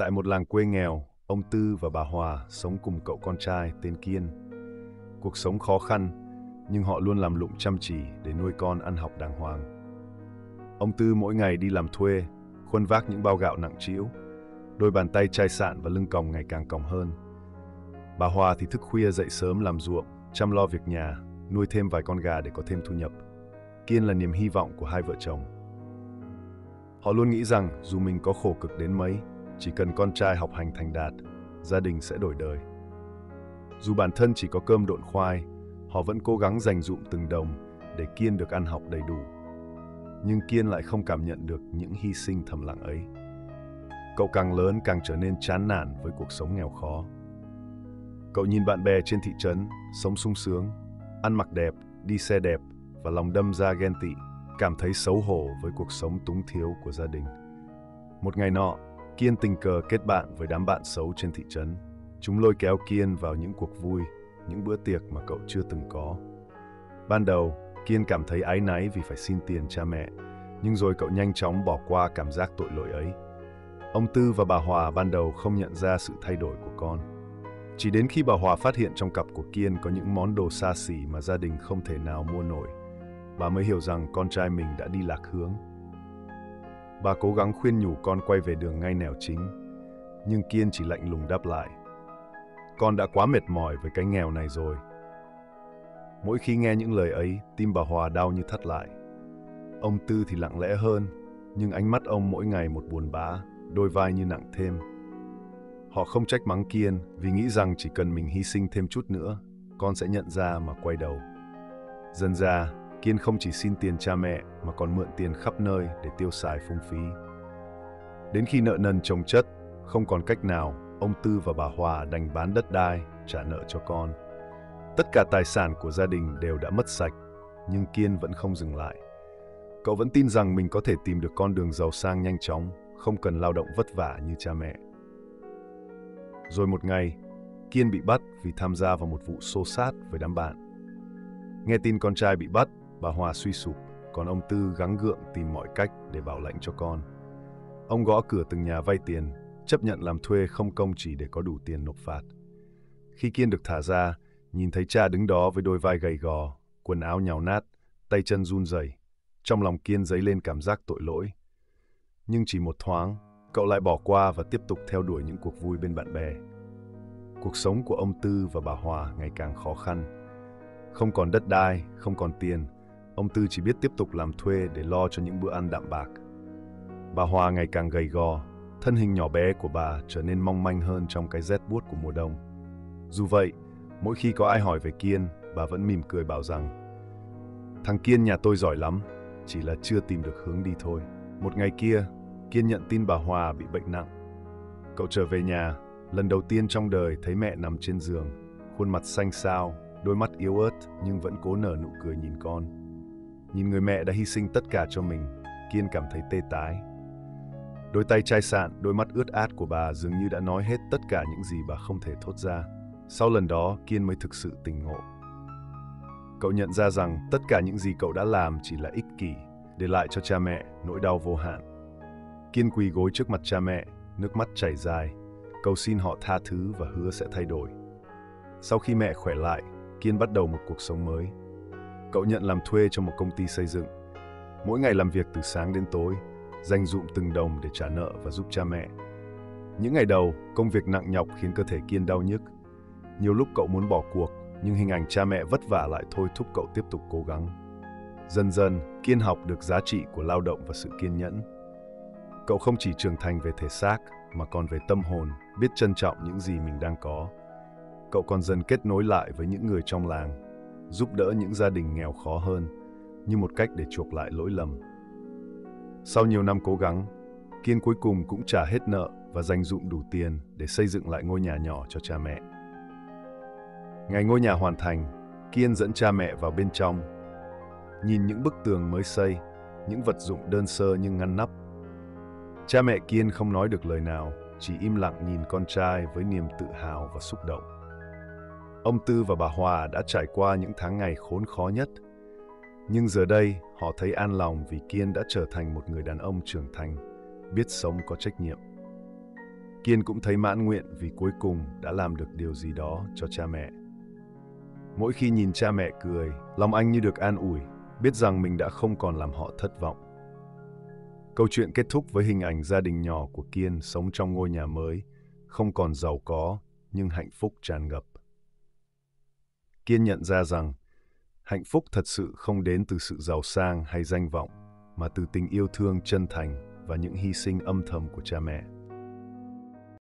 Tại một làng quê nghèo, ông Tư và bà Hòa sống cùng cậu con trai tên Kiên. Cuộc sống khó khăn, nhưng họ luôn làm lụng chăm chỉ để nuôi con ăn học đàng hoàng. Ông Tư mỗi ngày đi làm thuê, khuân vác những bao gạo nặng trĩu, đôi bàn tay chai sạn và lưng còng ngày càng còng hơn. Bà Hòa thì thức khuya dậy sớm làm ruộng, chăm lo việc nhà, nuôi thêm vài con gà để có thêm thu nhập. Kiên là niềm hy vọng của hai vợ chồng. Họ luôn nghĩ rằng dù mình có khổ cực đến mấy, chỉ cần con trai học hành thành đạt, gia đình sẽ đổi đời. Dù bản thân chỉ có cơm độn khoai, họ vẫn cố gắng dành dụm từng đồng để Kiên được ăn học đầy đủ. Nhưng Kiên lại không cảm nhận được những hy sinh thầm lặng ấy. Cậu càng lớn càng trở nên chán nản với cuộc sống nghèo khó. Cậu nhìn bạn bè trên thị trấn, sống sung sướng, ăn mặc đẹp, đi xe đẹp và lòng đâm ra ghen tị, cảm thấy xấu hổ với cuộc sống túng thiếu của gia đình. Một ngày nọ, Kiên tình cờ kết bạn với đám bạn xấu trên thị trấn. Chúng lôi kéo Kiên vào những cuộc vui, những bữa tiệc mà cậu chưa từng có. Ban đầu, Kiên cảm thấy áy náy vì phải xin tiền cha mẹ, nhưng rồi cậu nhanh chóng bỏ qua cảm giác tội lỗi ấy. Ông Tư và bà Hòa ban đầu không nhận ra sự thay đổi của con. Chỉ đến khi bà Hòa phát hiện trong cặp của Kiên có những món đồ xa xỉ mà gia đình không thể nào mua nổi, bà mới hiểu rằng con trai mình đã đi lạc hướng. Bà cố gắng khuyên nhủ con quay về đường ngay nẻo chính, nhưng Kiên chỉ lạnh lùng đáp lại. Con đã quá mệt mỏi với cái nghèo này rồi. Mỗi khi nghe những lời ấy, tim bà Hòa đau như thắt lại. Ông Tư thì lặng lẽ hơn, nhưng ánh mắt ông mỗi ngày một buồn bã, đôi vai như nặng thêm. Họ không trách mắng Kiên vì nghĩ rằng chỉ cần mình hy sinh thêm chút nữa, con sẽ nhận ra mà quay đầu. Dần ra, Kiên không chỉ xin tiền cha mẹ mà còn mượn tiền khắp nơi để tiêu xài phung phí. Đến khi nợ nần chồng chất, không còn cách nào, ông Tư và bà Hòa đành bán đất đai, trả nợ cho con. Tất cả tài sản của gia đình đều đã mất sạch, nhưng Kiên vẫn không dừng lại. Cậu vẫn tin rằng mình có thể tìm được con đường giàu sang nhanh chóng, không cần lao động vất vả như cha mẹ. Rồi một ngày, Kiên bị bắt vì tham gia vào một vụ xô sát với đám bạn. Nghe tin con trai bị bắt, bà Hòa suy sụp, còn ông Tư gắng gượng tìm mọi cách để bảo lãnh cho con. Ông gõ cửa từng nhà vay tiền, chấp nhận làm thuê không công chỉ để có đủ tiền nộp phạt. Khi Kiên được thả ra, nhìn thấy cha đứng đó với đôi vai gầy gò, quần áo nhào nát, tay chân run rẩy, trong lòng Kiên dấy lên cảm giác tội lỗi. Nhưng chỉ một thoáng, cậu lại bỏ qua và tiếp tục theo đuổi những cuộc vui bên bạn bè. Cuộc sống của ông Tư và bà Hòa ngày càng khó khăn. Không còn đất đai, không còn tiền, ông Tư chỉ biết tiếp tục làm thuê để lo cho những bữa ăn đạm bạc. Bà Hòa ngày càng gầy gò, thân hình nhỏ bé của bà trở nên mong manh hơn trong cái rét buốt của mùa đông. Dù vậy, mỗi khi có ai hỏi về Kiên, bà vẫn mỉm cười bảo rằng Thằng Kiên nhà tôi giỏi lắm, chỉ là chưa tìm được hướng đi thôi. Một ngày kia, Kiên nhận tin bà Hòa bị bệnh nặng. Cậu trở về nhà, lần đầu tiên trong đời thấy mẹ nằm trên giường, khuôn mặt xanh xao, đôi mắt yếu ớt nhưng vẫn cố nở nụ cười nhìn con. Nhìn người mẹ đã hy sinh tất cả cho mình, Kiên cảm thấy tê tái. Đôi tay chai sạn, đôi mắt ướt át của bà dường như đã nói hết tất cả những gì bà không thể thốt ra. Sau lần đó, Kiên mới thực sự tỉnh ngộ. Cậu nhận ra rằng tất cả những gì cậu đã làm chỉ là ích kỷ, để lại cho cha mẹ nỗi đau vô hạn. Kiên quỳ gối trước mặt cha mẹ, nước mắt chảy dài, cầu xin họ tha thứ và hứa sẽ thay đổi. Sau khi mẹ khỏe lại, Kiên bắt đầu một cuộc sống mới. Cậu nhận làm thuê cho một công ty xây dựng. Mỗi ngày làm việc từ sáng đến tối, dành dụm từng đồng để trả nợ và giúp cha mẹ. Những ngày đầu, công việc nặng nhọc khiến cơ thể Kiên đau nhức. Nhiều lúc cậu muốn bỏ cuộc, nhưng hình ảnh cha mẹ vất vả lại thôi thúc cậu tiếp tục cố gắng. Dần dần, Kiên học được giá trị của lao động và sự kiên nhẫn. Cậu không chỉ trưởng thành về thể xác, mà còn về tâm hồn, biết trân trọng những gì mình đang có cậu còn dần kết nối lại với những người trong làng, giúp đỡ những gia đình nghèo khó hơn, như một cách để chuộc lại lỗi lầm. Sau nhiều năm cố gắng, Kiên cuối cùng cũng trả hết nợ và dành dụm đủ tiền để xây dựng lại ngôi nhà nhỏ cho cha mẹ. Ngày ngôi nhà hoàn thành, Kiên dẫn cha mẹ vào bên trong. Nhìn những bức tường mới xây, những vật dụng đơn sơ nhưng ngăn nắp. Cha mẹ Kiên không nói được lời nào, chỉ im lặng nhìn con trai với niềm tự hào và xúc động. Ông Tư và bà Hòa đã trải qua những tháng ngày khốn khó nhất. Nhưng giờ đây, họ thấy an lòng vì Kiên đã trở thành một người đàn ông trưởng thành, biết sống có trách nhiệm. Kiên cũng thấy mãn nguyện vì cuối cùng đã làm được điều gì đó cho cha mẹ. Mỗi khi nhìn cha mẹ cười, lòng anh như được an ủi, biết rằng mình đã không còn làm họ thất vọng. Câu chuyện kết thúc với hình ảnh gia đình nhỏ của Kiên sống trong ngôi nhà mới, không còn giàu có nhưng hạnh phúc tràn ngập. Kiên nhận ra rằng hạnh phúc thật sự không đến từ sự giàu sang hay danh vọng, mà từ tình yêu thương chân thành và những hy sinh âm thầm của cha mẹ.